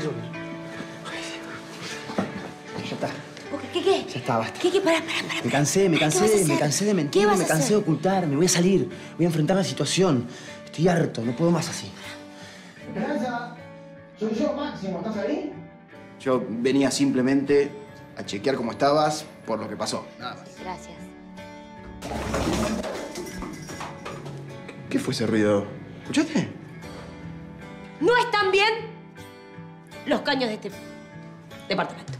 Ya está. ¿Qué, qué? Ya está, basta. ¿Qué, qué? Pará, pará, pará. Me cansé, me ¿Qué vas a cansé, me cansé de ¿Qué mentir, me cansé de ocultar, me voy a salir, voy a enfrentar la situación. Estoy harto, no puedo más así. Esperanza, soy yo, Máximo, ¿estás ahí? Yo venía simplemente a chequear cómo estabas por lo que pasó, nada más. Gracias. ¿Qué fue ese ruido? ¿Escuchaste? No están bien los caños de este departamento.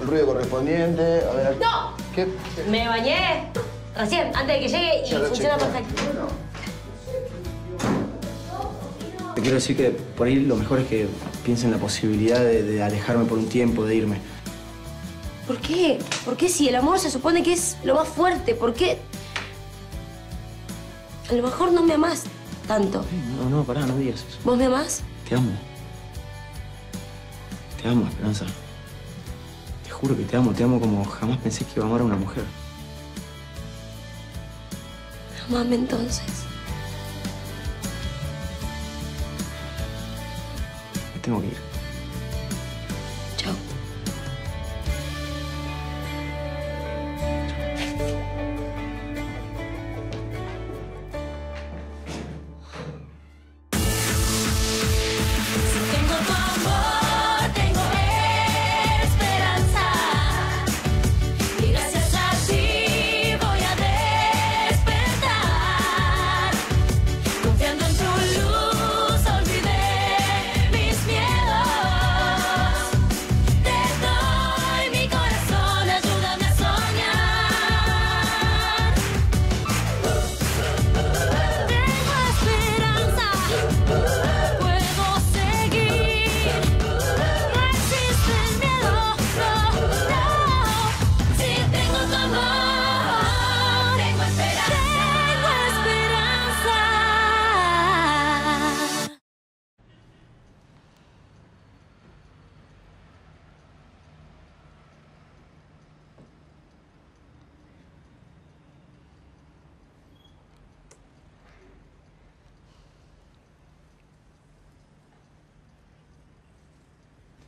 El ruido correspondiente, a ver... ¡No! ¿Qué? Me bañé recién, antes de que llegue y funciona perfecto. Te quiero decir que por ahí lo mejor es que piense en la posibilidad de, de alejarme por un tiempo, de irme. ¿Por qué? ¿Por qué si el amor se supone que es lo más fuerte? ¿Por qué? A lo mejor no me amás tanto. No, no, pará, no digas eso. ¿Vos me amás? Te amo. Te amo, Esperanza. Te juro que te amo, te amo como jamás pensé que iba a amar a una mujer. Amame entonces. Me tengo que ir.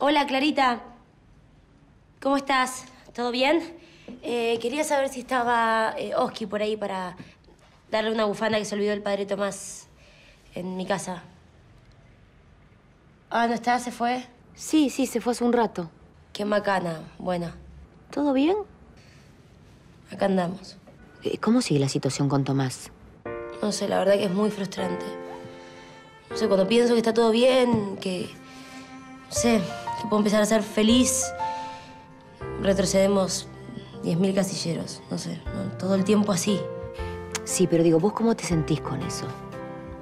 Hola, Clarita. ¿Cómo estás? ¿Todo bien? Eh, quería saber si estaba eh, Oski por ahí para darle una bufanda que se olvidó el padre Tomás en mi casa. Ah, ¿no está? ¿Se fue? Sí, sí, se fue hace un rato. Qué macana. Bueno, ¿Todo bien? acá andamos. Eh, ¿Cómo sigue la situación con Tomás? No sé, la verdad que es muy frustrante. No sé, cuando pienso que está todo bien, que... No sé, que puedo empezar a ser feliz, retrocedemos 10.000 casilleros. No sé, ¿no? todo el tiempo así. Sí, pero digo, ¿vos cómo te sentís con eso?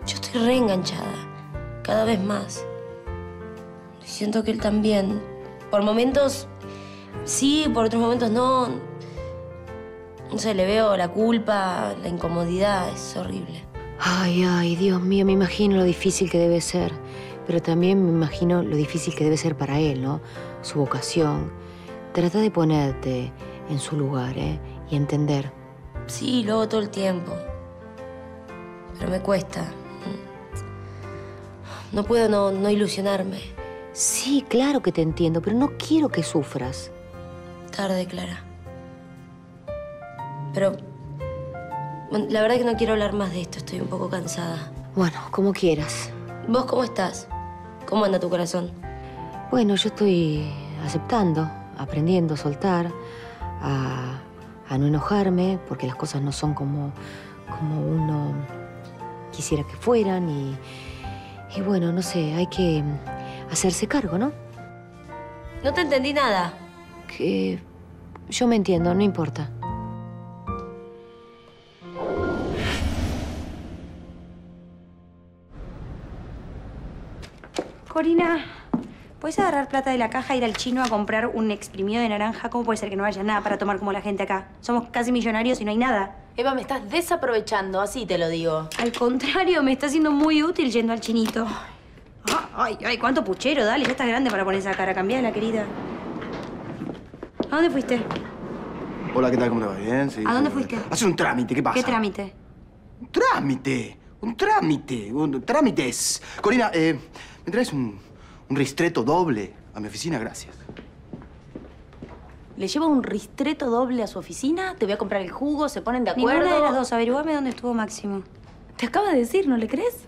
Yo estoy reenganchada, cada vez más. Y Siento que él también. Por momentos sí, por otros momentos no. No sé, le veo la culpa, la incomodidad, es horrible. Ay, ay, Dios mío, me imagino lo difícil que debe ser. Pero también me imagino lo difícil que debe ser para él, ¿no? Su vocación. Trata de ponerte en su lugar, ¿eh? Y entender. Sí, lo hago todo el tiempo. Pero me cuesta. No puedo no, no ilusionarme. Sí, claro que te entiendo, pero no quiero que sufras. Tarde, Clara. Pero bueno, la verdad que no quiero hablar más de esto. Estoy un poco cansada. Bueno, como quieras. ¿Vos cómo estás? ¿Cómo anda tu corazón? Bueno, yo estoy aceptando, aprendiendo a soltar, a, a no enojarme, porque las cosas no son como, como uno quisiera que fueran. Y, y bueno, no sé, hay que hacerse cargo, ¿no? No te entendí nada. Que yo me entiendo, no importa. Corina, ¿puedes agarrar plata de la caja e ir al chino a comprar un exprimido de naranja? ¿Cómo puede ser que no haya nada para tomar como la gente acá? Somos casi millonarios y no hay nada. Eva, me estás desaprovechando, así te lo digo. Al contrario, me está siendo muy útil yendo al chinito. Ay, ay, cuánto puchero, dale, ya estás grande para poner esa cara. Cambiala, querida. ¿A dónde fuiste? Hola, ¿qué tal? ¿Cómo te va? ¿Bien? Sí. ¿A dónde sí. fuiste? Hacer un trámite, ¿qué pasa? ¿Qué trámite? ¿Un trámite? Un trámite, un trámites. Corina, eh, ¿me traes un, un ristreto doble a mi oficina? Gracias. ¿Le llevo un ristreto doble a su oficina? ¿Te voy a comprar el jugo? ¿Se ponen de acuerdo? Ninguna de las dos. Averiguame dónde estuvo Máximo. Te acaba de decir, ¿no le crees?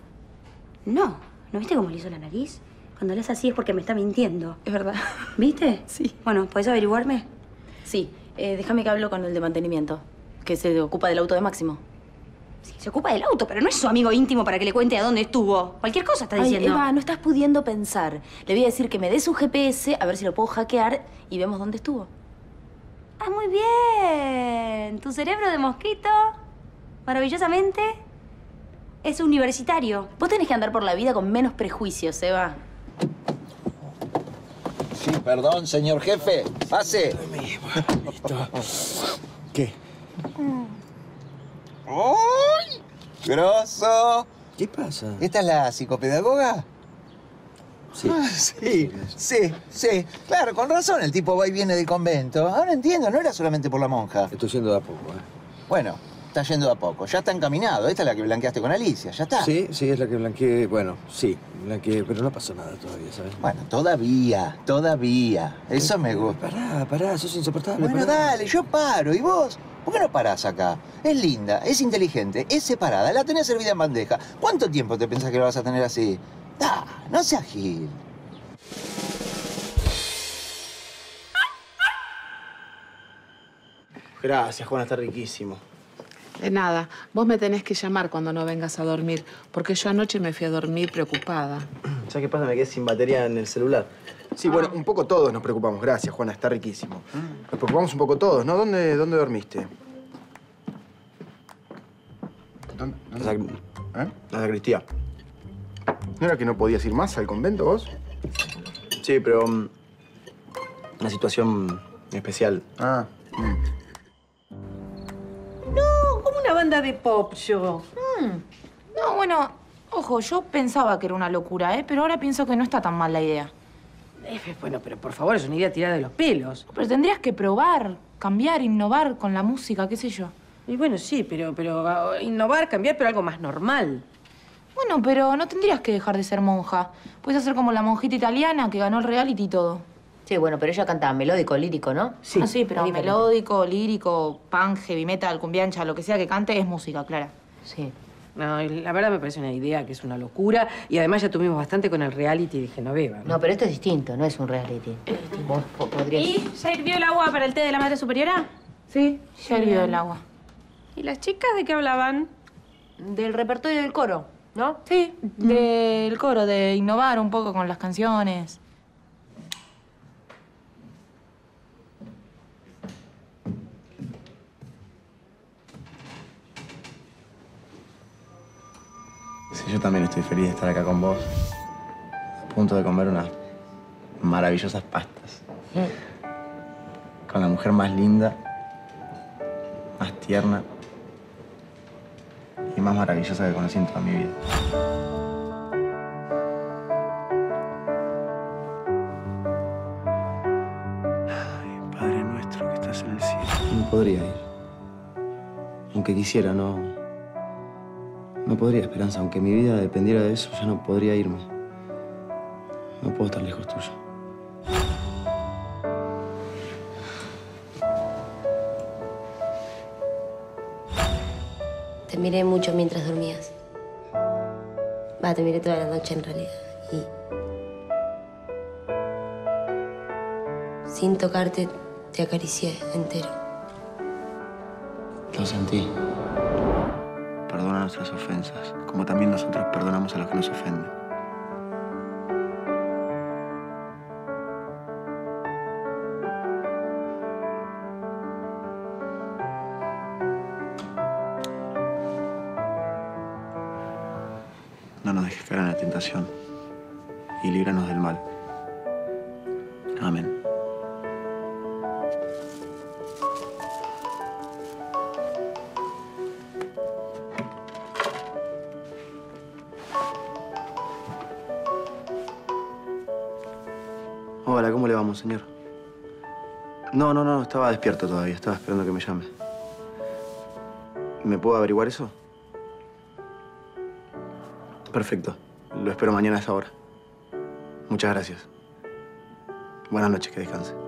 No. ¿No viste cómo le hizo la nariz? Cuando le hace así es porque me está mintiendo. Es verdad. ¿Viste? Sí. Bueno, ¿podés averiguarme? Sí, eh, déjame que hablo con el de mantenimiento, que se ocupa del auto de Máximo. Sí, se ocupa del auto, pero no es su amigo íntimo para que le cuente a dónde estuvo. Cualquier cosa está Ay, diciendo. Eva, no estás pudiendo pensar. Le voy a decir que me dé su GPS, a ver si lo puedo hackear y vemos dónde estuvo. Ah, muy bien. Tu cerebro de mosquito, maravillosamente, es universitario. Vos tenés que andar por la vida con menos prejuicios, Eva. Sí, perdón, señor jefe. Pase. ¿Qué? ¡Uy! ¡Grosso! ¿Qué pasa? ¿Esta es la psicopedagoga? Sí. Ah, sí, sí, sí. Claro, con razón el tipo va y viene del convento. Ahora entiendo, no era solamente por la monja. Estoy yendo de a poco, ¿eh? Bueno, está yendo de a poco. Ya está encaminado. Esta es la que blanqueaste con Alicia, ya está. Sí, sí, es la que blanqueé. Bueno, sí, blanqueé, pero no pasó nada todavía, ¿sabes? Bueno, todavía, todavía. Eso me gusta. Pará, pará, sos insoportable. Bueno, pará. dale, yo paro. ¿Y vos? ¿Por qué no parás acá? Es linda, es inteligente, es separada, la tenés servida en bandeja. ¿Cuánto tiempo te pensás que lo vas a tener así? Da, no seas gil. Gracias, Juana, está riquísimo. De nada. Vos me tenés que llamar cuando no vengas a dormir, porque yo anoche me fui a dormir preocupada. ¿Sabes qué pasa? Me quedé sin batería en el celular. Sí, bueno, un poco todos nos preocupamos. Gracias, Juana, está riquísimo. Nos preocupamos un poco todos, ¿no? ¿Dónde, dónde dormiste? ¿Dónde? La dónde? ¿Eh? La sacristía. ¿No era que no podías ir más al convento vos? Sí, pero... mm, una situación especial. Ah, mm. Banda de pop yo. No, bueno, ojo, yo pensaba que era una locura, ¿eh? Pero ahora pienso que no está tan mal la idea. Eh, bueno, pero por favor, es una idea tirada de los pelos. Pero tendrías que probar, cambiar, innovar con la música, qué sé yo. Y bueno, sí, pero, pero ah, innovar, cambiar, pero algo más normal. Bueno, pero no tendrías que dejar de ser monja. Puedes hacer como la monjita italiana que ganó el reality y todo. Sí, bueno, pero ella canta melódico, lírico, ¿no? Sí, ah, sí, pero diferente. melódico, lírico, punk, heavy metal, cumbiancha, lo que sea que cante es música, Clara. Sí. No, la verdad me parece una idea que es una locura. Y además ya tuvimos bastante con el reality de Genoveva. ¿no? No, pero esto es distinto, no es un reality. Vos po- podrías... ¿Y ya hirvió el agua para el té de la madre superiora? Sí, ya hirvió el agua. ¿Y las chicas de qué hablaban? Del repertorio del coro, ¿no? Sí, del coro, de innovar un poco con las canciones. Sí, yo también estoy feliz de estar acá con vos. A punto de comer unas maravillosas pastas. Con la mujer más linda, más tierna y más maravillosa que conocí en toda mi vida. Ay, Padre nuestro que estás en el cielo. No podría ir. Aunque quisiera, no. No podría, Esperanza. Aunque mi vida dependiera de eso, ya no podría irme. No puedo estar lejos tuyo. Te miré mucho mientras dormías. Va, te miré toda la noche en realidad. Y. Sin tocarte, te acaricié entero. Lo sentí. Perdona nuestras ofensas, como también nosotros perdonamos a los que nos ofenden. No, no, no, estaba despierto todavía, estaba esperando que me llame. ¿Me puedo averiguar eso? Perfecto. Lo espero mañana a esa hora. Muchas gracias. Buenas noches, que descanse.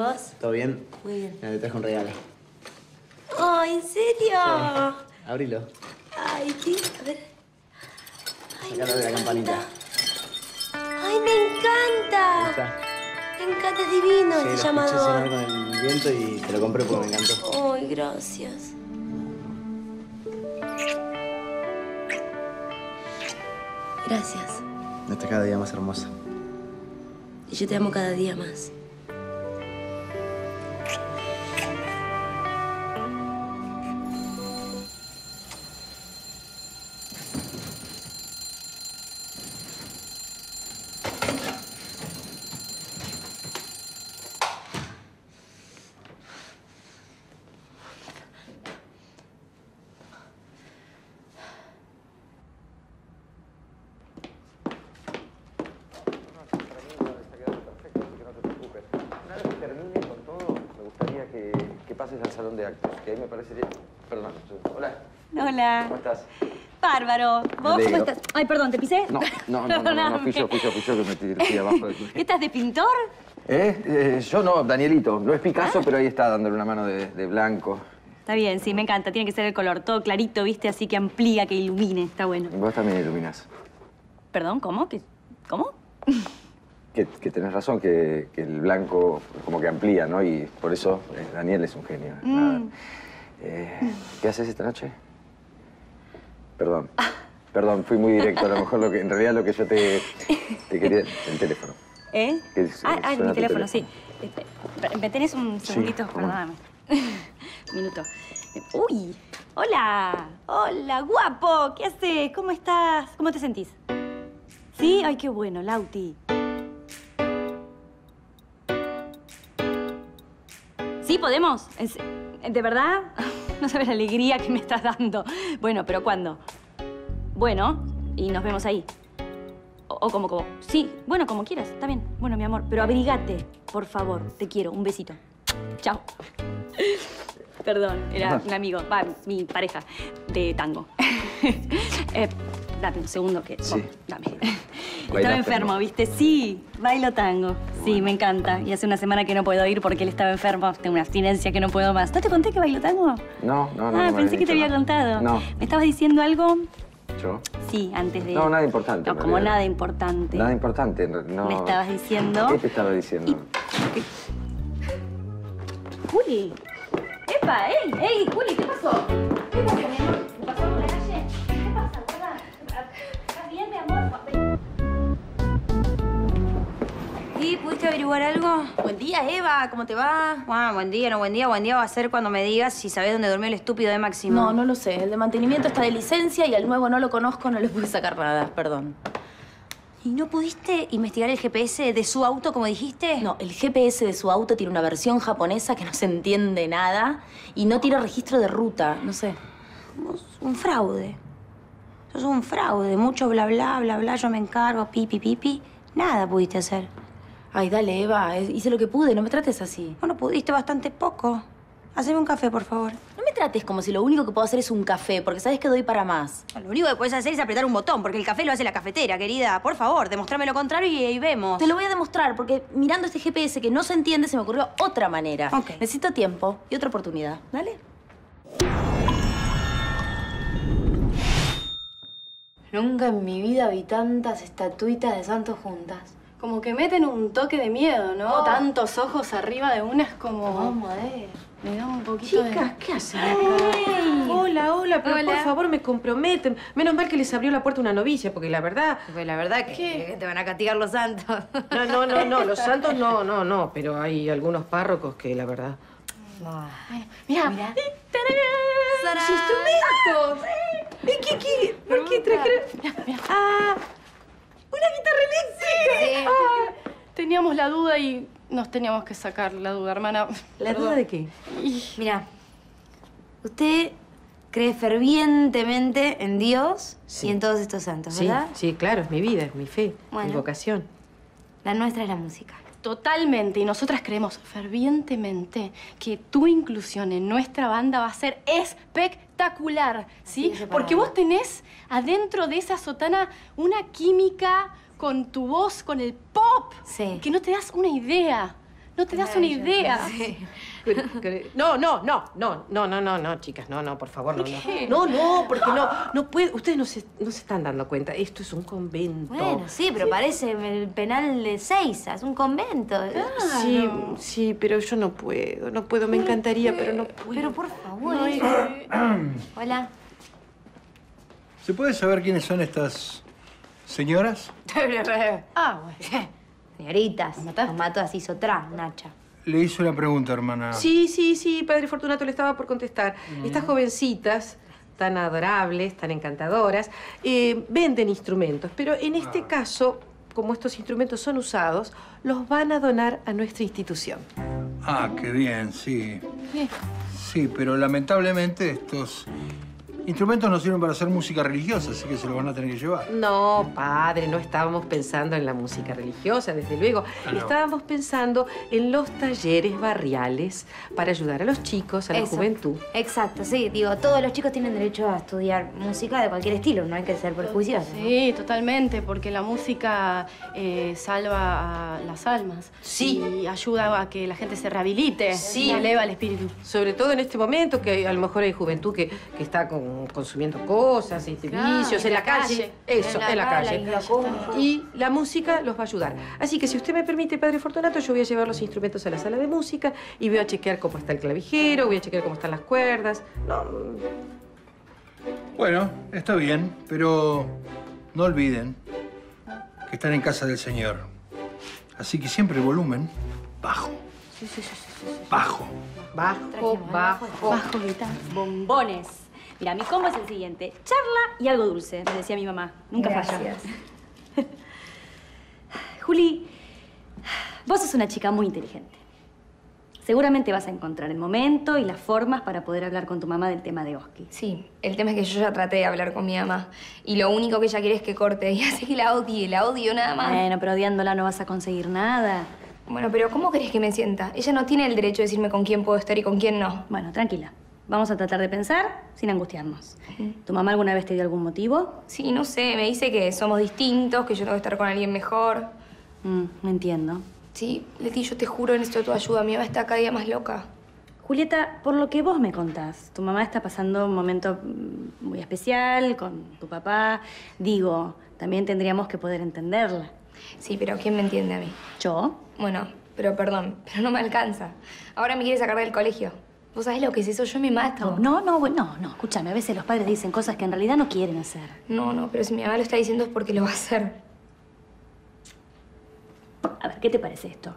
Vos? ¿Todo bien? Muy bien. Mira, te traje un regalo. Ay, ¿en serio? Abrilo. Ay, sí. A ver. Sacalo de la campanita. Ay, me encanta. Está. Me encanta, es divino Sí, escuché llamador. con el viento y te lo compré porque me encantó. Ay, gracias. Gracias. Estás cada día más hermosa. Y yo te amo cada día más. Estás? Bárbaro. ¿Vos cómo estás? Ay, perdón, ¿te pisé? No, no, no, no, no, no, fui yo, fui yo, fui yo que me tiré abajo de ¿Qué estás de pintor? ¿Eh? Eh, Yo no, Danielito. No es Picasso, pero ahí está dándole una mano de, blanco. Está bien, sí, me encanta. Tiene que ser el color todo clarito, ¿viste? Así que amplía, que ilumine. Está bueno. Vos también iluminás. Perdón, ¿cómo? ¿Qué? ¿Cómo? Que, que tenés razón, que, que el blanco como que amplía, ¿no? Y por eso eh, Daniel es un genio. Mm. Eh, ¿Qué haces esta noche? Perdón. Perdón, fui muy directo. A lo mejor lo que, en realidad lo que yo te, te quería... El teléfono. ¿Eh? Es- Ah, ah, mi teléfono, sí. Este, ¿Me tenés un Sí, segundito? no. Perdóname. un minuto. Uy, hola. Hola, guapo. ¿Qué haces? ¿Cómo estás? ¿Cómo te sentís? ¿Sí? Ay, qué bueno, Lauti. ¿Sí podemos? ¿Es- ¿De verdad? No sabes la alegría que me estás dando. Bueno, pero ¿cuándo? Bueno, y nos vemos ahí. O, o como, como, sí, bueno, como quieras, está bien. Bueno, mi amor, pero abrigate, por favor. Te quiero, un besito. Chao. Perdón, era un amigo, va, mi pareja de tango. Eh, dame un segundo que... Sí. Dame. Estaba enfermo. ¿viste? Sí, bailo tango. Sí, me encanta. Y hace una semana que no puedo ir porque él estaba enfermo. Tengo una abstinencia que no puedo más. ¿No te conté que bailo tango? No, no, no. ah, no pensé que te había nada. contado. No, ¿Me estabas diciendo algo? yo. Sí, antes de... No, nada importante. No, como realidad. nada importante. Nada importante. No. Me estabas diciendo... ¿Qué te estaba diciendo? Juli. ¡Epa! ¡Ey! ¡Ey! Juli, ¿qué pasó? ¿Qué pasó averiguar algo? Buen día, Eva. ¿Cómo te va? Ah, buen día, no buen día. Buen día va a ser cuando me digas si sabés dónde durmió el estúpido de Máximo. No, no lo sé. El de mantenimiento está de licencia y al nuevo no lo conozco, no le pude sacar nada. Perdón. ¿Y no pudiste investigar el GPS de su auto, como dijiste? No, el GPS de su auto tiene una versión japonesa que no se entiende nada y no tiene registro de ruta. No sé. Un fraude. Sos un fraude. Mucho bla, bla, bla, bla. Yo me encargo, pipi, pipi. Nada pudiste hacer. Ay, dale, Eva. Hice lo que pude. No me trates así. Bueno, pudiste bastante poco. Haceme un café, por favor. No me trates como si lo único que puedo hacer es un café, porque sabes que doy para más. Lo único que puedes hacer es apretar un botón, porque el café lo hace la cafetera, querida. Por favor, demostrame lo contrario y ahí vemos. Te lo voy a demostrar, porque mirando este GPS que no se entiende, se me ocurrió otra manera. Ok. Necesito tiempo y otra oportunidad. ¿Dale? Nunca en mi vida vi tantas estatuitas de santos juntas. Como que meten un toque de miedo, ¿no? Tantos ojos arriba de una es como... Vamos a ver. Me da un poquito Chicas, de... ¿qué hacen acá? Hola, hola, pero por favor me comprometen. Menos mal que les abrió la puerta una novicia, porque la verdad... Pues la verdad que, que te van a castigar los santos. No, no, no, no, los santos no, no, no, pero hay algunos párrocos que la verdad... Mira, ¡Los instrumentos! ¿Y qué, qué? ¿Por qué trajeron...? ¡Ah! ¡Una guitarra eléctrica! Sí. Teníamos la duda y nos teníamos que sacar la duda, hermana. ¿La Perdón. duda de qué? Mira, usted crees fervientemente en Dios Sí. y en todos estos santos, Sí, ¿verdad? sí, claro, es mi vida, es mi fe, mi vocación. La nuestra es la música. Totalmente. Y nosotras creemos fervientemente que tu inclusión en nuestra banda va a ser espectacular, ¿sí? Porque vos tenés adentro de esa sotana una química con tu voz, con el pop, que no te das una idea. No te das una idea. Pero- No, no, no, no, no, no, no, no, chicas, no, no, por favor, no, qué? no. No, no, porque no, no puede, ustedes no se, no se están dando cuenta, esto es un convento. Bueno, sí, pero parece el penal de Seiza, es un convento. Sí, sí, pero yo no puedo, no puedo, me encantaría, pero no puedo. Pero por favor. Hola. ¿Se puede saber quiénes son estas señoras? ah, bueno. Señoritas, nos mató así sotra, Nacha. Le hice una pregunta, hermana. Sí, sí, sí, Padre Fortunato le estaba por contestar. Estas jovencitas, tan adorables, tan encantadoras, eh, venden instrumentos, pero en este caso, como estos instrumentos son usados, los van a donar a nuestra institución. Ah, qué bien, sí. Sí, pero lamentablemente estos instrumentos no sirven para hacer música religiosa, así que se los van a tener que llevar. No, padre, no estábamos pensando en la música religiosa, desde luego. Ah, no. Estábamos pensando en los talleres barriales para ayudar a los chicos, a la Eso. juventud. Exacto, sí. Digo, todos los chicos tienen derecho a estudiar música de cualquier estilo, no hay que ser perjuiciosos. Sí, totalmente, porque la música eh, salva a las almas. Sí. Y ayuda a que la gente se rehabilite. Sí. Y eleva el espíritu. Sobre todo en este momento que a lo mejor hay juventud que, que está con- consumiendo cosas, este, Claro, vicios, en, en la la calle. calle. Eso, En la en la calle, en la. Y la música los va a ayudar. Así que si usted me permite, Padre Fortunato, yo voy a llevar los instrumentos a la sala de música y voy a chequear cómo está el clavijero, voy a chequear cómo están las cuerdas. No, Bueno, está bien, pero no olviden que están en casa del Señor. Así que siempre el volumen bajo, Sí, sí, sí, sí, sí, bajo. Bajo, bajo. Bajo, Rita. Bombones. Mira, mi combo es el siguiente. Charla y algo dulce, me decía mi mamá. Nunca falla. Gracias. Juli, vos sos una chica muy inteligente. Seguramente vas a encontrar el momento y las formas para poder hablar con tu mamá del tema de Oski. Sí, el tema es que yo ya traté de hablar con mi mamá. Y lo único que ella quiere es que corte. Y hace que la odie, la odio nada más. Bueno, pero odiándola no vas a conseguir nada. Bueno, pero ¿cómo querés que me sienta? Ella no tiene el derecho de decirme con quién puedo estar y con quién no. Bueno, tranquila. Vamos a tratar de pensar sin angustiarnos. ¿Tu mamá alguna vez te dio algún motivo? Sí, no sé, me dice que somos distintos, que yo tengo que estar con alguien mejor. Mm, no entiendo. Sí, Leti, yo te juro, necesito tu ayuda. Mi mamá está cada día más loca. Julieta, por lo que vos me contás, tu mamá está pasando un momento mm, muy especial con tu papá. Digo, también tendríamos que poder entenderla. Sí, pero ¿quién me entiende a mí? ¿Yo? Bueno, pero perdón, pero no me alcanza. Ahora me quiere sacar del colegio. ¿Vos sabés lo que es eso? Yo me mato. No, no, no, no, escúchame, a veces los padres dicen cosas que en realidad no quieren hacer. No, no, pero si mi mamá lo está diciendo es porque lo va a hacer. A ver, ¿qué te parece esto?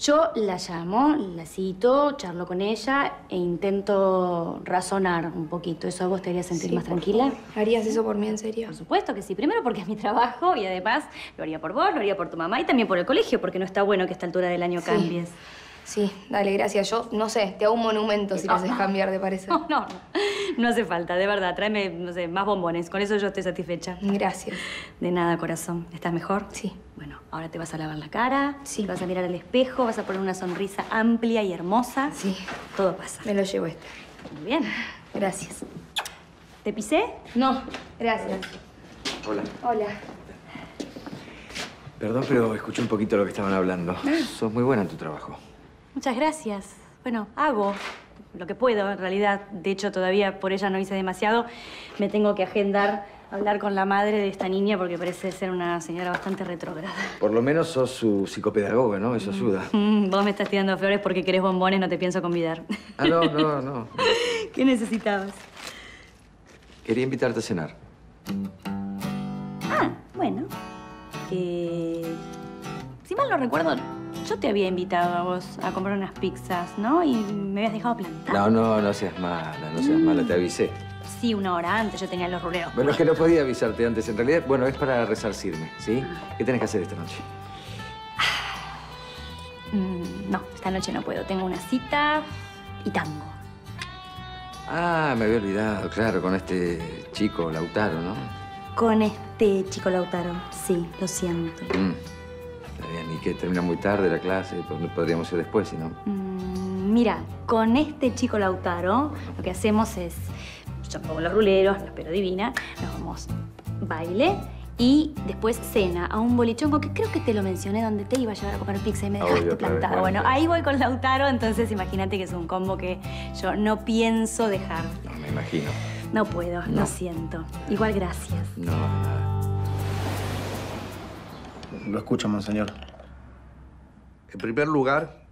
Yo la llamo, la cito, charlo con ella e intento razonar un poquito. ¿Eso a vos te haría sentir Sí, más tranquila? favor. ¿Harías eso por mí, en serio? Por supuesto que sí. Primero porque es mi trabajo y además lo haría por vos, lo haría por tu mamá y también por el colegio, porque no está bueno que a esta altura del año Sí. cambies. Sí, dale, gracias. Yo, no sé, te hago un monumento si lo haces cambiar de parecer. No, no, no. No hace falta, de verdad. Tráeme, no sé, más bombones. Con eso yo estoy satisfecha. Gracias. De nada, corazón. ¿Estás mejor? Sí. Bueno, ahora te vas a lavar la cara. Sí. Vas a mirar al espejo, vas a poner una sonrisa amplia y hermosa. Sí. Todo pasa. Me lo llevo este. Muy bien. Gracias. ¿Te pisé? No, gracias. Hola. Hola. Perdón, pero escuché un poquito lo que estaban hablando. Ah. Sos muy buena en tu trabajo. Muchas gracias. Bueno, hago lo que puedo, en realidad. De hecho, todavía por ella no hice demasiado. Me tengo que agendar hablar con la madre de esta niña porque parece ser una señora bastante retrógrada. Por lo menos sos su psicopedagoga, ¿no? Eso ayuda. Mm, Vos me estás tirando flores porque querés bombones, no te pienso convidar. Ah, no, no, no. ¿Qué necesitabas? Quería invitarte a cenar. Ah, bueno. Eh, si mal no recuerdo, yo te había invitado a vos a comprar unas pizzas, ¿no? Y me habías dejado plantar. No, no, no seas mala, no seas mala, te avisé. Sí, una hora antes yo tenía los ruleos. Bueno, es que no podía avisarte antes. En realidad, bueno, es para resarcirme, ¿sí? ¿Qué tenés que hacer esta noche? Mm, no, esta noche no puedo. Tengo una cita y tango. Ah, me había olvidado, claro, con este chico Lautaro, ¿no? Con este chico Lautaro, sí, lo siento. Mm. Que termina muy tarde la clase, pues no podríamos ir después, si no. Mm, Mira, con este chico Lautaro, lo que hacemos es. Yo pongo los ruleros, la espero divina, nos vamos baile y después cena a un bolichongo que creo que te lo mencioné donde te iba a llevar a comer pizza y me dejaste Obvio, claro, plantada. bueno, ahí voy con Lautaro, entonces imagínate que es un combo que yo no pienso dejar. Me imagino. No puedo, No. lo siento. Igual gracias. No, nada. Lo escucho, monseñor. En primer lugar,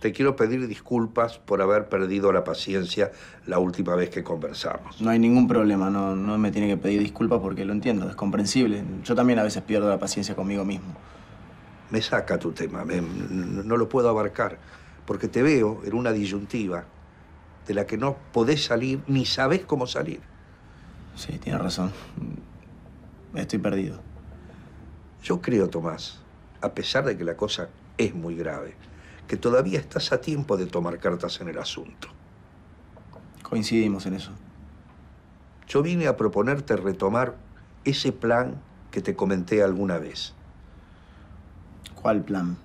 te quiero pedir disculpas por haber perdido la paciencia la última vez que conversamos. No hay ningún problema, no, no me tiene que pedir disculpas porque lo entiendo, es comprensible. Yo también a veces pierdo la paciencia conmigo mismo. Me saca tu tema, me- no lo puedo abarcar, porque te veo en una disyuntiva de la que no podés salir ni sabés cómo salir. Sí, tiene razón. Estoy perdido. Yo creo, Tomás, a pesar de que la cosa es muy grave, que todavía estás a tiempo de tomar cartas en el asunto. Coincidimos en eso. Yo vine a proponerte retomar ese plan que te comenté alguna vez. ¿Cuál plan?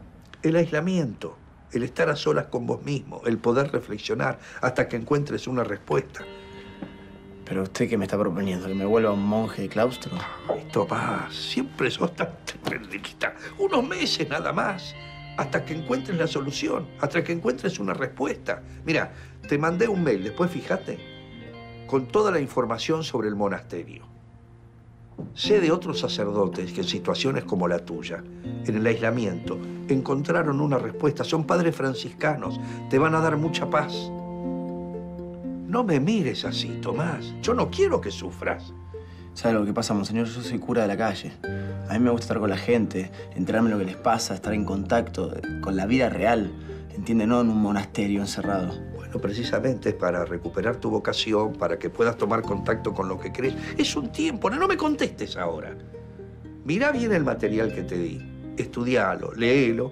El aislamiento, el estar a solas con vos mismo, el poder reflexionar hasta que encuentres una respuesta. ¿Pero usted qué me está proponiendo? ¿Que me vuelva un monje de claustro? Ay, Tomás, siempre sos tan. Unos meses nada más, hasta que encuentres la solución, hasta que encuentres una respuesta. Mira, te mandé un mail, después fíjate, con toda la información sobre el monasterio. Sé de otros sacerdotes que en situaciones como la tuya, en el aislamiento, encontraron una respuesta. Son padres franciscanos, te van a dar mucha paz. No me mires así, Tomás. Yo no quiero que sufras. ¿Sabe lo que pasa, monseñor? Yo soy cura de la calle. A mí me gusta estar con la gente, enterarme de lo que les pasa, estar en contacto con la vida real. ¿Entiende? No en un monasterio encerrado. Bueno, precisamente es para recuperar tu vocación, para que puedas tomar contacto con lo que crees. Es un tiempo, no, no me contestes ahora. Mira bien el material que te di, estudialo, léelo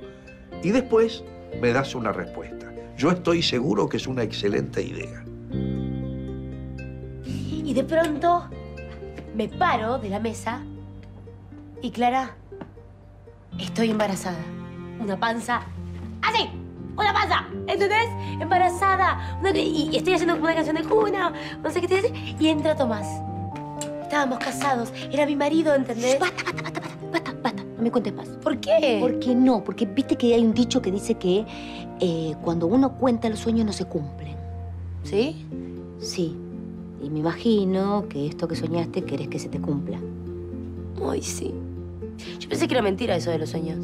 y después me das una respuesta. Yo estoy seguro que es una excelente idea. Y de pronto me paro de la mesa y Clara, estoy embarazada. Una panza así, una panza, ¿entendés? Embarazada. Una- y, y estoy haciendo una canción de cuna, no sé qué te dice. Y entra Tomás. Estábamos casados, era mi marido, ¿entendés? Basta, basta, basta, basta, basta, basta. No me cuentes más. ¿Por qué? ¿Por qué no? Porque viste que hay un dicho que dice que eh, cuando uno cuenta los sueños no se cumplen. ¿Sí? Sí. Y me imagino que esto que soñaste querés que se te cumpla. Ay, sí. Yo pensé que era mentira eso de los sueños.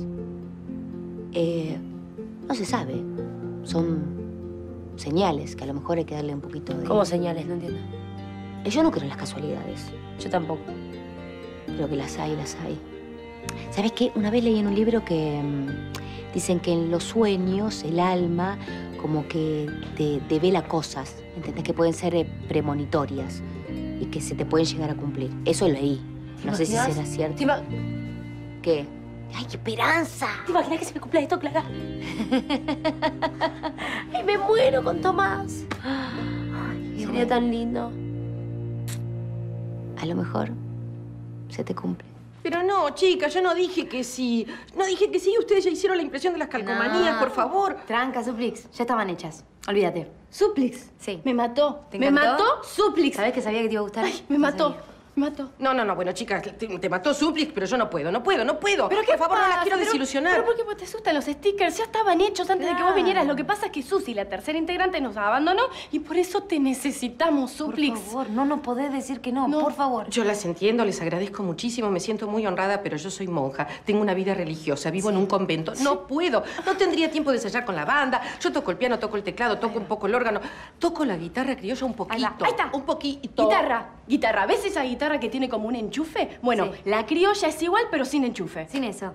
Eh, no se sabe. Son señales que a lo mejor hay que darle un poquito de... ¿Cómo señales? No entiendo. Eh, Yo no creo en las casualidades. Yo tampoco. Creo que las hay, las hay. ¿Sabes qué? Una vez leí en un libro que mm, dicen que en los sueños el alma como que te devela cosas, ¿entendés? Que pueden ser eh, premonitorias y que se te pueden llegar a cumplir. Eso leí. ¿Te No sé si será cierto. ¿Te ¿Qué? ¡Ay, qué esperanza! ¿Te imaginas que se me cumpla esto, Clara? Ay, me muero con Tomás. Ay, sería tan lindo. A lo mejor se te cumple. Pero no, chica, yo no dije que sí. No dije que sí. Ustedes ya hicieron la impresión de las calcomanías, No. por favor. Tranca, Suplix. Ya estaban hechas. Olvídate. Suplix. Sí. Me mató. ¿Te me mató Suplix. ¿Sabes que sabía que te iba a gustar? Ay, me mató. Mató. No, no, no. Bueno, chicas, te, te mató Suplix, pero yo no puedo, no puedo, no puedo. ¿Pero qué Por favor, no las pasa? quiero Pero- desilusionar. ¿Pero por qué vos te asustan los stickers? Ya estaban hechos antes de que vos vinieras. Lo que pasa es que Susi, la tercera integrante, nos abandonó y por eso te necesitamos, Suplix. Por favor, no nos podés decir que no, No. por favor. Yo las entiendo, les agradezco muchísimo, me siento muy honrada, pero yo soy monja, tengo una vida religiosa, vivo en un convento. No puedo, no tendría tiempo de ensayar con la banda. Yo toco el piano, toco el teclado, toco un poco el órgano, toco la guitarra criolla un poquito. Ahí ahí está. Un poquito. Guitarra, guitarra. ¿Ves esa guitarra que tiene como un enchufe? Bueno, Sí. la criolla es igual, pero sin enchufe. Sin eso.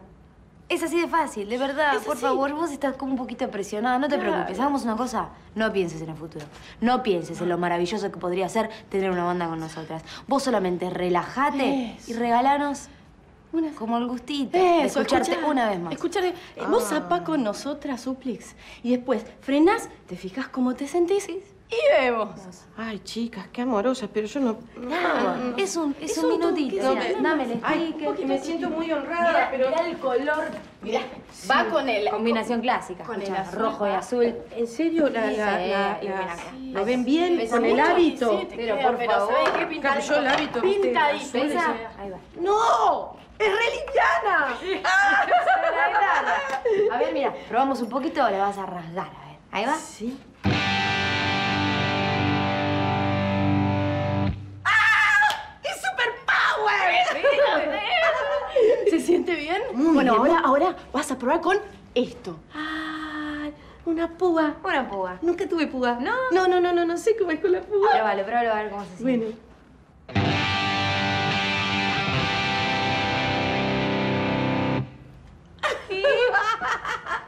Es así de fácil, de verdad. Es Por así. favor, vos estás como un poquito presionada. No te Claro. preocupes. Hagamos una cosa. No pienses en el futuro. No pienses en lo maravilloso que podría ser tener una banda con nosotras. Vos solamente relajate Eso. y regalanos Una- como el gustito Eso, escucharte una vez más. Escuchar, eh, vos zapá con nosotras, Suplix. Y después frenás, te fijas cómo te sentís y vemos. Ay, chicas, qué amorosas, pero yo no... no. es un, es Es un un minutito. dame el Ay, sticker. porque me siento muy honrada, Mirá, pero... mirá el color. Mirá, Va con el... Combinación clásica. Con el azul, rojo y azul. ¿En serio? La, Sí, la, sí, la- y la- ven acá. ¿Lo ven bien con el mucho. hábito? Pero queda, por pero favor. ¿sabés qué? Pintadito. Claro, yo el hábito, Pintadito. Ahí va. ¡No! ¡Es religiana! A ver, mira, probamos un poquito, le vas a rasgar, a ver. Ahí va. Sí. Siente bien? Muy bueno, bien. ahora, ahora vas a probar con esto. ¡Ay! Una púa. Una púa. Nunca tuve púa. ¿No? No, no, no, no, no sé cómo es con la púa. Pruébalo, pruébalo, a ver cómo se siente. Bueno.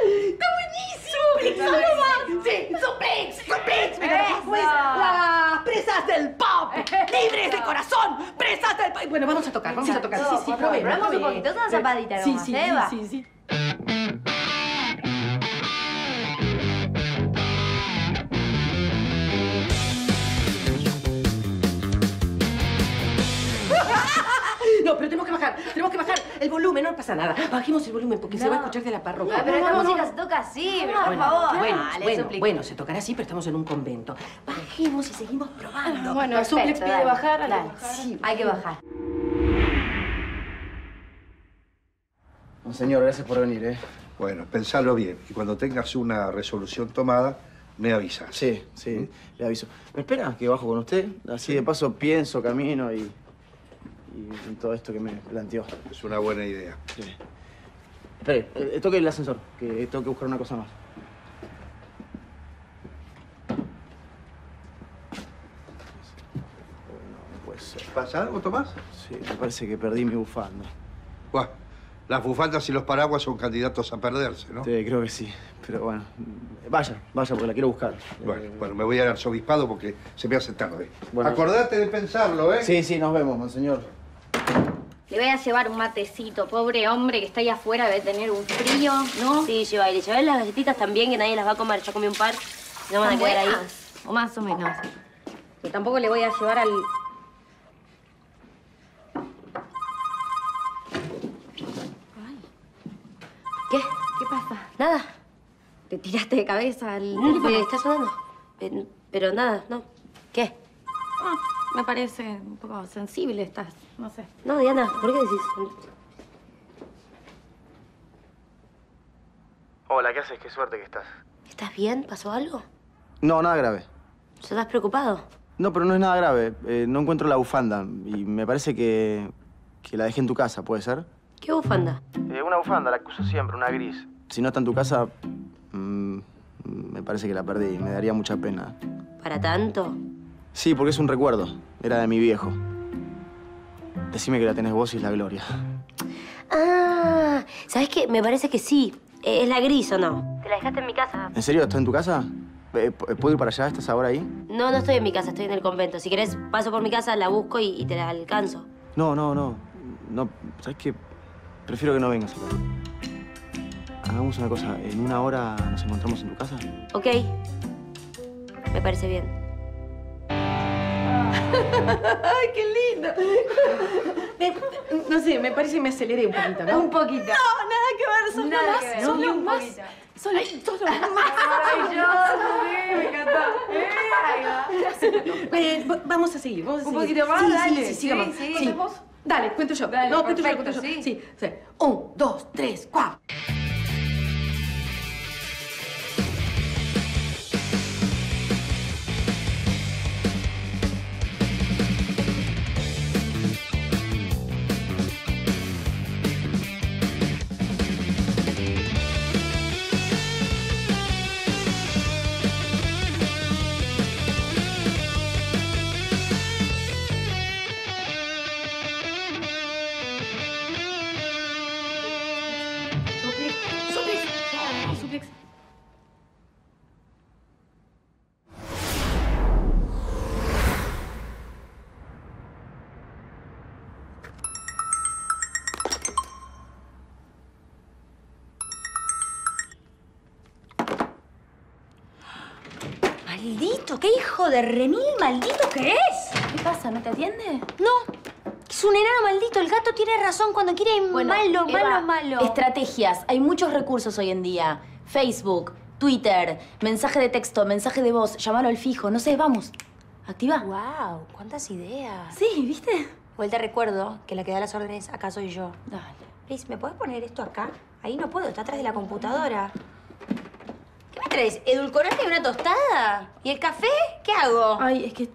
¡Está buenísimo! ¡Suplex! ¡Suplex! ¡Suplex! Eso. pues, ¡Las presas del! ¡Libres de corazón! ¡Presas del pop! Bueno, vamos a tocar, vamos a tocar. Sí, sí, probemos. Un poquito, una zapadita Sí, sí, sí, sí, No, pero tenemos que bajar, tenemos que bajar el volumen, no pasa nada. Bajemos el volumen porque se va a escuchar de la parroquia. Ah, pero No, esta no, no, música no. se toca así, pero por Bueno, favor. bueno, Dale, bueno, suplico. bueno, se tocará así, pero estamos en un convento. Bajemos y seguimos probando. Bueno, Perfecto, Suplex pide dale, bajar, hay que dale. bajar. Sí, Hay que bajar. Señor, gracias por venir, ¿eh? Bueno, pensalo bien. Y cuando tengas una resolución tomada, me avisas. Sí, sí, le aviso. ¿Me espera que bajo con usted? Así de paso pienso, camino y, y en todo esto que me planteó. Es una buena idea. Sí. Espere, eh, toque el ascensor, que tengo que buscar una cosa más. No puede ser. ¿Pasa algo, Tomás? Sí, me parece que perdí mi bufanda. Buah, las bufandas y los paraguas son candidatos a perderse, ¿no? Sí, creo que sí. Pero bueno, vaya, vaya, porque la quiero buscar. Bueno, bueno, me voy al arzobispado porque se me hace tarde. Bueno. Acordate de pensarlo, ¿eh? Sí, sí, nos vemos, monseñor. Le voy a llevar un matecito, pobre hombre que está ahí afuera, debe tener un frío, ¿no? Sí, lleva y le llevé las galletitas también, que nadie las va a comer. Yo comí un par, no van a ¿Están quedar ahí. O más o menos. Que tampoco le voy a llevar al... ¿Qué? ¿Qué pasa? Nada. ¿Te tiraste de cabeza al No, me está sonando. Pero nada, no. ¿Qué? Ah, me parece un poco sensible estás, no sé. No, Diana, ¿por qué decís? Hola, ¿qué haces? Qué suerte que estás. ¿Estás bien? ¿Pasó algo? No, nada grave. ¿Estás preocupado? No, pero no es nada grave. Eh, no encuentro la bufanda y me parece que, que la dejé en tu casa, ¿puede ser? ¿Qué bufanda? Eh, una bufanda, la que uso siempre, una gris. Si no está en tu casa, mm, me parece que la perdí y me daría mucha pena. ¿Para tanto? Sí, porque es un recuerdo. Era de mi viejo. Decime que la tenés vos y es la gloria. Ah, ¿sabes qué? Me parece que sí. Eh, ¿Es la gris o no? ¿Te la dejaste en mi casa? ¿En serio? ¿Estás en tu casa? Eh, p- ¿Puedo ir para allá? ¿Estás ahora ahí? No, no estoy en mi casa, estoy en el convento. Si querés, paso por mi casa, la busco y, y te la alcanzo. No, no, no. No, ¿sabes qué? Prefiero que no vengas acá. Hagamos una cosa. En una hora nos encontramos en tu casa. ¿Ok? Me parece bien. ¡Ay, qué lindo! Me- no sé, me parece que me aceleré un poquito, ¿no? Un poquito. No, nada que ver, son Nada más, ver. son los un más. poquito. Son son los más. Maravilloso, sí, me encantó. Eh. Eh, va- vamos a seguir, vamos a Un seguir. poquito más, sí, dale. sí, Sí, sigamos. sí. Dale, cuento yo. Dale, no, cuento yo, cuento yo. sí. Sí, sí. Un, dos, tres, cuatro. Qué hijo de remil maldito que es. ¿Qué pasa? ¿No te atiende? No. Es un enano maldito. El gato tiene razón cuando quiere malo, Eva, malo, malo. Estrategias. Hay muchos recursos hoy en día. Facebook, Twitter, mensaje de texto, mensaje de voz, llamarlo al fijo. No sé, vamos. Activa. Wow, cuántas ideas. Sí, ¿viste? Igual te recuerdo que la que da las órdenes acá soy yo. Dale. Liz, ¿me puedes poner esto acá? Ahí no puedo, está atrás de la computadora. ¿Edulcorante y una tostada? ¿Y el café? ¿Qué hago? Ay, es que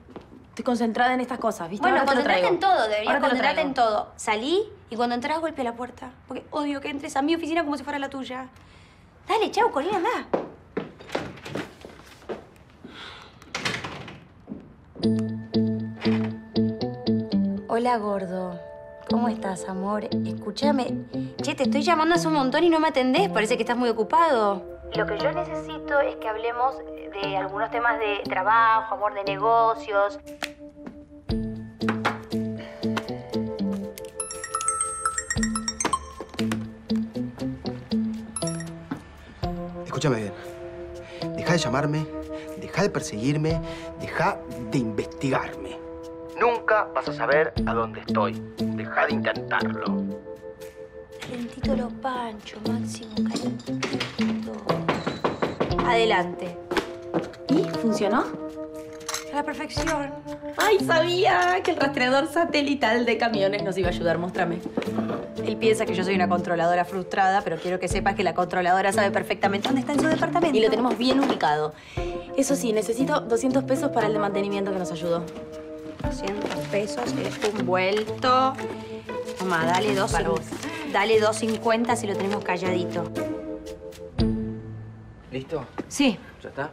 estoy concentrada en estas cosas, ¿viste? Bueno, Ahora te lo concentrate traigo. en todo, deberías concentrarte en todo. Salí y cuando entras golpea la puerta. Porque odio que entres a mi oficina como si fuera la tuya. Dale, chau, Corina, anda. Hola, gordo. ¿Cómo estás, amor? Escúchame. Che, te estoy llamando hace un montón y no me atendés. Parece que estás muy ocupado. Lo que yo necesito es que hablemos de algunos temas de trabajo, amor, de negocios. Escúchame bien. Deja de llamarme, deja de perseguirme, deja de investigarme. Nunca vas a saber a dónde estoy. Deja de intentarlo. Calentito los panchos, Máximo, calentito. Adelante. ¿Y? ¿Funcionó? A la perfección. Ay, sabía que el rastreador satelital de camiones nos iba a ayudar. Muéstrame. Él piensa que yo soy una controladora frustrada, pero quiero que sepas que la controladora sabe perfectamente dónde está en su departamento. Y lo tenemos bien ubicado. Eso sí, necesito 200 pesos para el de mantenimiento que nos ayudó. 200 pesos es un vuelto. Toma, dale dos. Dale 2.50 si lo tenemos calladito. ¿Listo? Sí. ¿Ya está?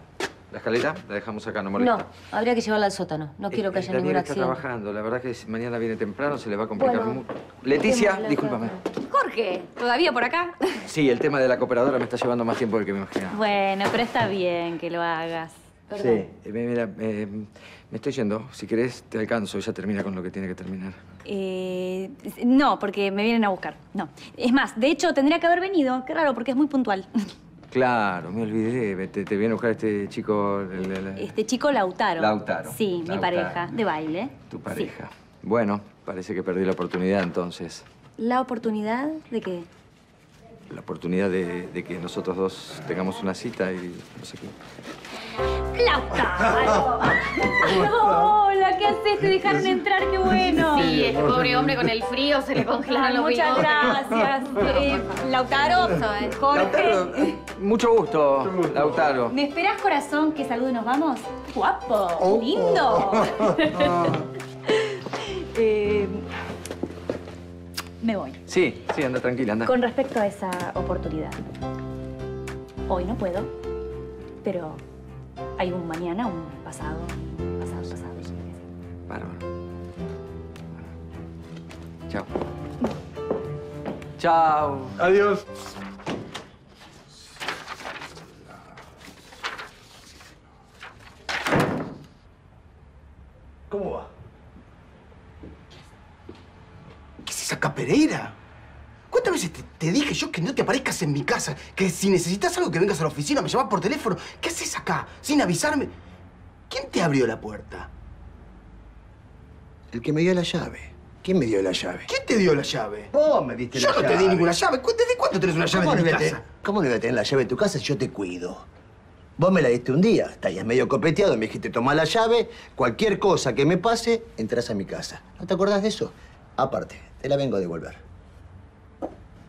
¿La escaleta? La dejamos acá, no molesta. No, habría que llevarla al sótano. No quiero que haya ningún está accidente. trabajando. La verdad que si mañana viene temprano se le va a complicar Bueno, mucho. Leticia, discúlpame. Jorge, ¿todavía por acá? Sí, el tema de la cooperadora me está llevando más tiempo del que me imaginaba. Bueno, pero está bien que lo hagas. Sí, eh, mira, eh, me estoy yendo. Si querés, te alcanzo. Ella termina con lo que tiene que terminar. Eh, no, porque me vienen a buscar. No. Es más, de hecho, tendría que haber venido. Qué raro, porque es muy puntual. Claro, me olvidé. Te, te viene a buscar este chico, el- el- Este chico Lautaro. Lautaro. Sí, mi pareja de baile. tu pareja. Bueno, parece que perdí la oportunidad entonces. ¿La oportunidad de qué? La oportunidad de, de que nosotros dos tengamos una cita y no sé qué. ¡Lautaro! Hola, ¿qué haces? Te dejaron entrar, qué bueno. Sí, este pobre hombre con el frío se le congelaron los muchas bigotes. gracias. Eh, Lautaro, Jorge. Mucho gusto, Lautaro. ¿Me esperás, corazón, que salude y nos vamos? ¡Guapo! ¡Lindo! Eh, me voy. Sí, sí, anda tranquila, anda. Con respecto a esa oportunidad. Hoy no puedo, pero hay un mañana, un pasado, un pasado, pasado. Bárbaro. Chao. Chao. Adiós. ¿Cómo va? ¿Qué es esa capereira? ¿Cuántas veces te, te dije yo que no te aparezcas en mi casa? Que si necesitas algo que vengas a la oficina, me llamas por teléfono. ¿Qué haces acá? Sin avisarme. ¿Quién te abrió la puerta? El que me dio la llave. ¿Quién me dio la llave? ¿Quién te dio la llave? Vos me diste Yo la no llave. te di ninguna llave. ¿Cu- ¿Desde cuándo tenés una llave ¿Cómo de mi no iba a casa? ¿Cómo no iba a tener la llave de tu casa si yo te cuido? Vos me la diste un día, estarías medio copeteado, me dijiste, toma la llave, cualquier cosa que me pase, entras a mi casa. ¿No te acordás de eso? Aparte, te la vengo a devolver.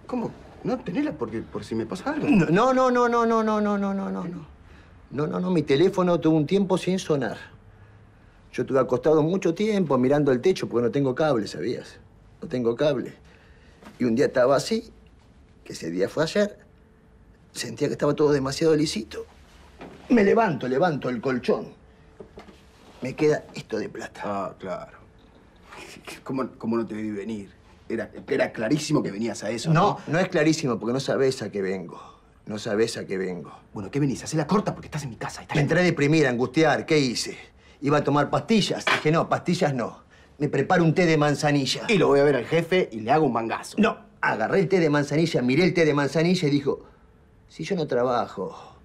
¿Cómo? No, tenela porque por si me pasa algo. No, no, no, no, no, no, no, no, no, no, no. No, no, no, mi teléfono tuvo un tiempo sin sonar. Yo estuve acostado mucho tiempo mirando el techo porque no tengo cable, ¿sabías? No tengo cable. Y un día estaba así, que ese día fue ayer, sentía que estaba todo demasiado lisito. Me levanto, levanto el colchón. Me queda esto de plata. Ah, claro. ¿Cómo, cómo no te vi venir? Era, era clarísimo que venías a eso, No, no es clarísimo porque no sabes a qué vengo. No sabes a qué vengo. Bueno, ¿qué venís? Hacé la corta porque estás en mi casa. Me entré a deprimir, a angustiar. ¿Qué hice? Iba a tomar pastillas. Dije, no, pastillas no. Me preparo un té de manzanilla. Y lo voy a ver al jefe y le hago un mangazo. No, agarré el té de manzanilla, miré el té de manzanilla y dijo, si yo no trabajo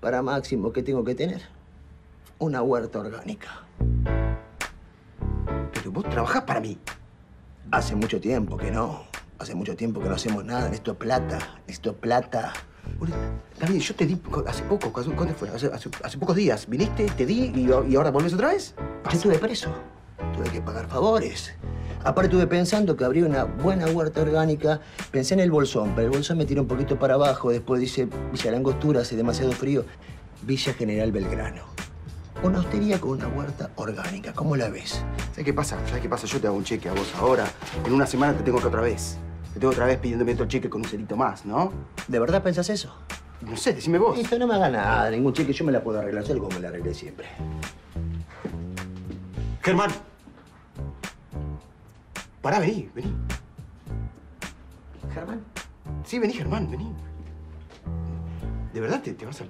para Máximo, ¿qué tengo que tener? una huerta orgánica. Pero vos trabajás para mí. Hace mucho tiempo que no. Hace mucho tiempo que no hacemos nada. Necesito plata. Necesito plata. Bien, yo te di hace poco, ¿cuándo fue? Hace, hace- hace pocos días. Viniste, te di y, y ahora volvés otra vez. Yo estuve preso. Tuve que pagar favores. Aparte estuve pensando que habría una buena huerta orgánica. Pensé en el bolsón, pero el bolsón me tiró un poquito para abajo. Después dice Villa Langostura, hace demasiado frío. Villa General Belgrano. Una hostería con una huerta orgánica. ¿Cómo la ves? ¿Sabes qué pasa? ¿Sabes qué pasa? Yo te hago un cheque a vos ahora. En una semana te tengo que otra vez. Te tengo otra vez pidiéndome otro cheque con un cerito más, ¿no? ¿De verdad pensás eso? No sé, decime vos. Esto no me haga nada. Ningún cheque yo me la puedo arreglar solo como me la arreglé siempre. Germán. Pará, vení, vení. ¿Germán? Sí, vení, Germán, vení. ¿De verdad te, te vas a,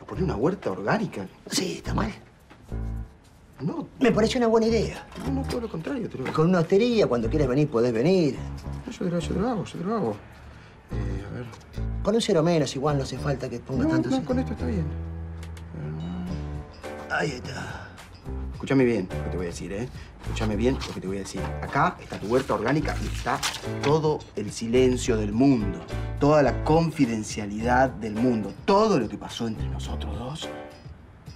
a poner una huerta orgánica? Sí, está mal. No. Me parece una buena idea. No, no, todo lo contrario. Te lo... Con una hostería, cuando quieras venir, podés venir. No, yo, te lo, yo te lo hago, yo te lo hago. Eh, a ver. Con un cero menos, igual no hace falta que pongas No, tanto. no, cero. con esto está bien. Ahí está. Escúchame bien lo que te voy a decir, ¿eh? Escúchame bien lo que te voy a decir. Acá está tu huerta orgánica y está todo el silencio del mundo, toda la confidencialidad del mundo, todo lo que pasó entre nosotros dos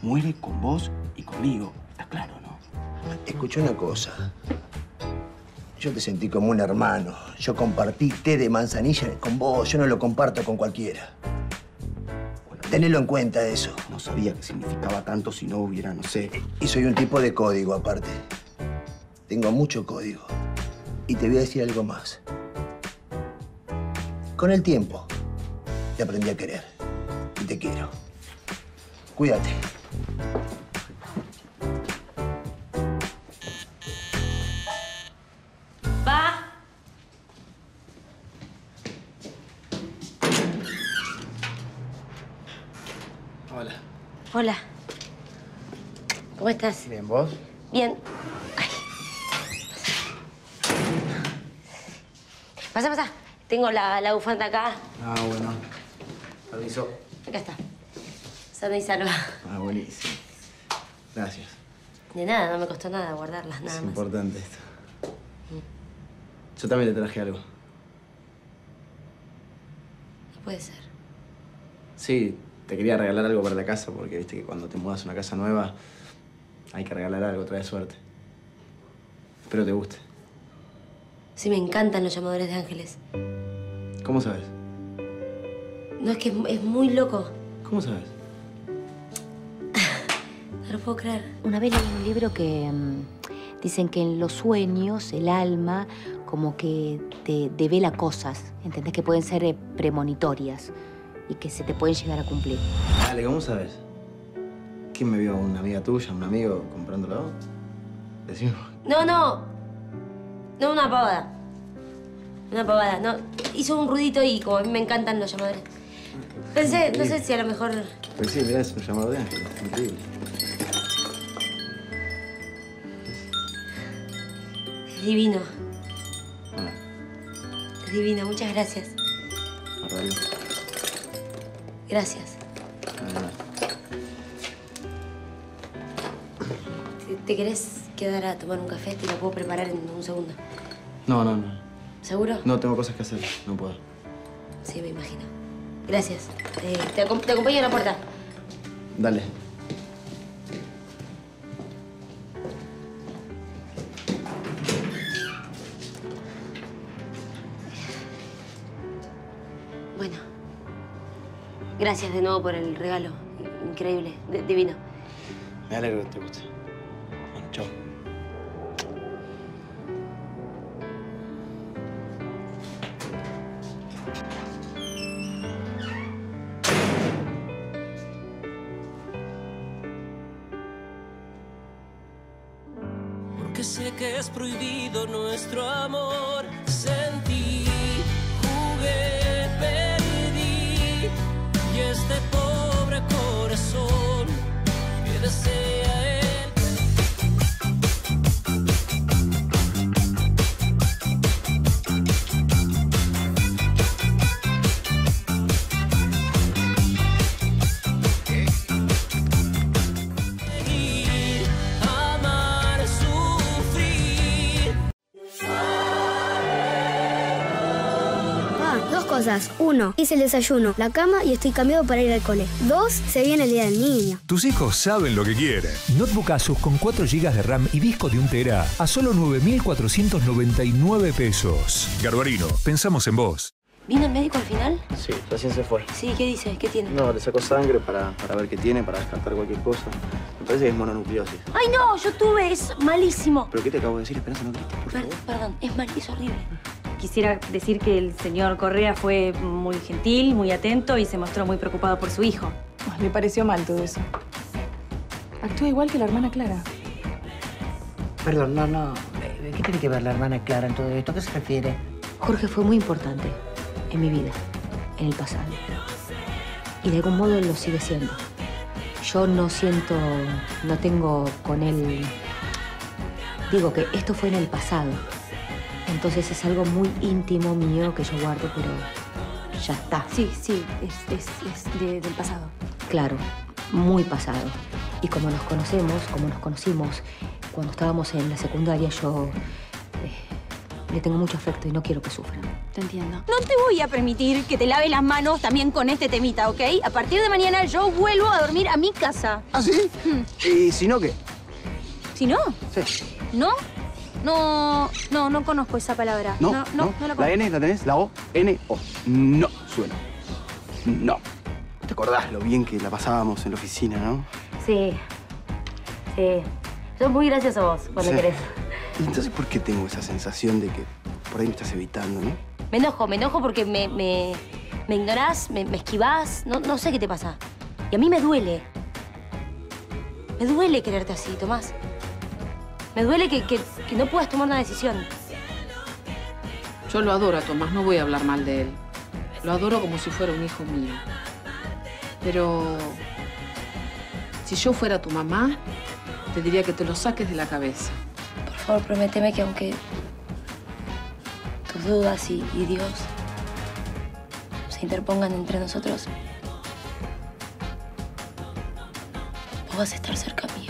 muere con vos y conmigo. ¿Está claro, no? Escucha una cosa. Yo te sentí como un hermano. Yo compartí té de manzanilla con vos. Yo no lo comparto con cualquiera. Tenelo en cuenta eso. No sabía que significaba tanto si no hubiera, no sé. Y soy un tipo de código aparte. Tengo mucho código. Y te voy a decir algo más. Con el tiempo, te aprendí a querer. Y te quiero. Cuídate. Hola. ¿Cómo estás? Bien, ¿vos? Bien. Ay. Pasa, pasa. Tengo la, la bufanda acá. Ah, bueno. Permiso. Acá está. Sana y salva. Ah, buenísimo. Gracias. De nada, no me costó nada guardarlas, nada es más. importante esto. Yo también te traje algo. No puede ser. Sí, te quería regalar algo para la casa porque viste que cuando te mudas a una casa nueva hay que regalar algo, trae suerte. Espero te guste. Sí, me encantan los llamadores de ángeles. ¿Cómo sabes? No, es que es, es muy loco. ¿Cómo sabes? No lo puedo creer. Una vez leí un libro que mm, dicen que en los sueños el alma como que te devela cosas, ¿entendés? Que pueden ser eh, premonitorias y que se te pueden llegar a cumplir. Dale, ¿cómo sabes? ¿Quién me vio? ¿Una amiga tuya? ¿Un amigo comprándolo? Decime. No, no. No, una pavada. Una pavada. No, hizo un ruidito y como a mí me encantan los llamadores. Pensé, no sé si a lo mejor... Pues sí, mirá, es un llamado de ángel. Increíble. Es divino. Ah, Es divino. Muchas gracias. Gracias. ¿Te, te querés quedar a tomar un café? Te lo puedo preparar en un segundo. No, no, no. ¿Seguro? No, tengo cosas que hacer. No puedo. Sí, me imagino. Gracias. Eh, te, acom- te acompaño a la puerta. Dale. Gracias de nuevo por el regalo. Increíble. divino. Me alegro que te guste. Cosas. Uno, hice el desayuno, la cama y estoy cambiado para ir al cole. Dos, se viene el día del niño. Tus hijos saben lo que quieren. Notebook Asus con 4 GB de RAM y disco de 1 tera a solo 9.499 pesos. Garbarino, pensamos en vos. ¿Vino el médico al final? Sí, recién se fue. Sí, ¿qué dice? ¿Qué tiene? No, le sacó sangre para, para ver qué tiene, para descartar cualquier cosa. Me parece que es mononucleosis. ¡Ay, no! Yo tuve, es malísimo. ¿Pero qué te acabo de decir? Esperanza, no grites, por Per- perdón, es mal, es horrible. Quisiera decir que el señor Correa fue muy gentil, muy atento y se mostró muy preocupado por su hijo. Le pareció mal todo eso. Actúa igual que la hermana Clara. Perdón, no, no. Eh, ¿Qué tiene que ver la hermana Clara en todo esto? ¿A qué se refiere? Jorge fue muy importante en mi vida, en el pasado. Y de algún modo lo sigue siendo. Yo no siento, no tengo con él... Digo que esto fue en el pasado. Entonces es algo muy íntimo mío que yo guardo, pero ya está. Sí, sí, es, es, es de- del pasado. Claro, muy pasado. Y como nos conocemos, como nos conocimos, cuando estábamos en la secundaria, yo eh, le tengo mucho afecto y no quiero que sufra. Te entiendo. No te voy a permitir que te lave las manos también con este temita, ¿ok? A partir de mañana yo vuelvo a dormir a mi casa. ¿Ah, sí? ¿Y si no qué? ¿Si no? Sí. ¿No? No, no, no conozco esa palabra. No, no, no, no la La conozco. N la tenés, la O, N, O. No suena. No. ¿Te acordás lo bien que la pasábamos en la oficina, no? Sí. Sí. Sos muy gracioso vos cuando Sí. querés. ¿Y entonces por qué tengo esa sensación de que por ahí me estás evitando, no? Me enojo, me enojo porque me, me, me ignorás, me, me esquivás, no, no sé qué te pasa. Y a mí me duele. Me duele quererte así, Tomás. Me duele que, que- que no puedas tomar una decisión. Yo lo adoro a Tomás, no voy a hablar mal de él. Lo adoro como si fuera un hijo mío. Pero si yo fuera tu mamá, te diría que te lo saques de la cabeza. Por favor, prométeme que aunque tus dudas y, y Dios se interpongan entre nosotros, vos vas a estar cerca mío.